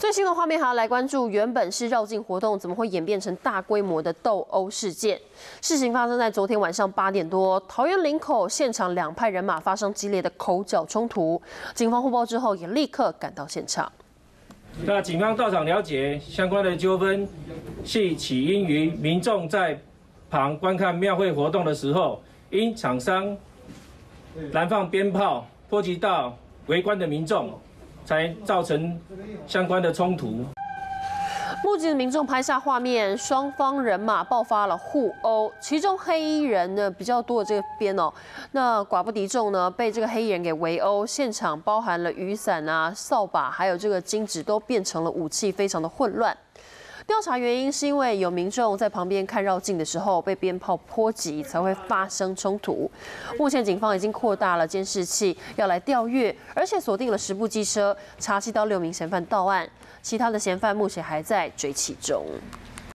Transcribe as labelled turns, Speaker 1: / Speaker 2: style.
Speaker 1: 最新的画面还要来关注，原本是绕境活动，怎么会演变成大规模的斗殴事件？事情发生在昨天晚上八点多，桃园林口现场两派人马发生激烈的口角冲突，警方获报之后也立刻赶到现场。
Speaker 2: 那警方到场了解相关的纠纷，系起因于民众在旁观看庙会活动的时候，因厂商燃放鞭炮波及到围观的民众。才造成相关的冲突。
Speaker 1: 目击的民众拍下画面，双方人马爆发了互殴，其中黑衣人呢比较多的这边哦，那寡不敌众呢，被这个黑衣人给围殴，现场包含了雨伞啊、扫把，还有这个金纸都变成了武器，非常的混乱。调查原因是因为有民众在旁边看绕境的时候被鞭炮泼及，才会发生冲突。目前警方已经扩大了监视器，要来调阅，而且锁定了十部机车，查缉到六名嫌犯到案，其他的嫌犯目前还在追缉中。